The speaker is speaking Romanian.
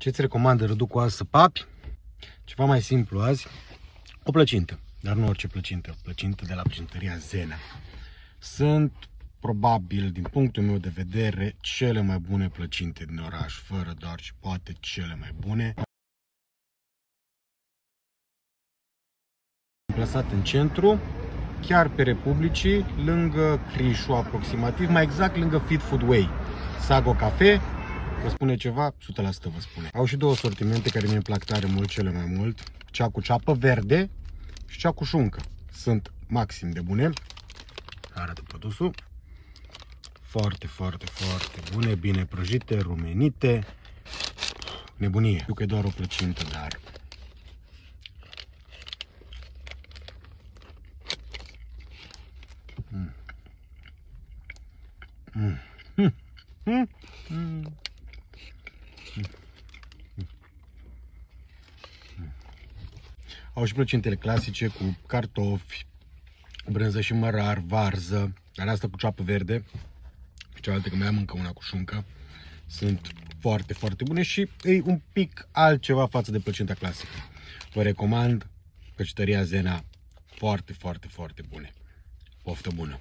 Ce-ți recomandă Râdu cu azi să papi? Ceva mai simplu azi. O plăcintă, dar nu orice plăcintă, plăcintă de la plăcintăria Zena. Sunt probabil, din punctul meu de vedere, cele mai bune plăcinte din oraș, fără doar și poate cele mai bune. Plasat în centru, chiar pe Republicii, lângă Crișu aproximativ, mai exact lângă Fit Food Way. Sago Cafe, Vă spune ceva? 100% vă spune. Au și două sortimente care mi-e plac tare mult, cele mai mult. Cea cu ceapă verde și cea cu șuncă. Sunt maxim de bune. Arată produsul. Foarte, foarte, foarte bune, bine prăjite, rumenite. Nebunie. Știu că e doar o plăcintă, dar Mm. Mm. Mm. Mm. Mm. Au și plăcintele clasice cu cartofi, brânză și mărar, varză, dar asta cu ceapă verde și cealaltă că mai am încă una cu șuncă. Sunt foarte, foarte bune și e un pic altceva față de plăcinta clasică. Vă recomand căcetăria Zena foarte, foarte, foarte bune. Poftă bună!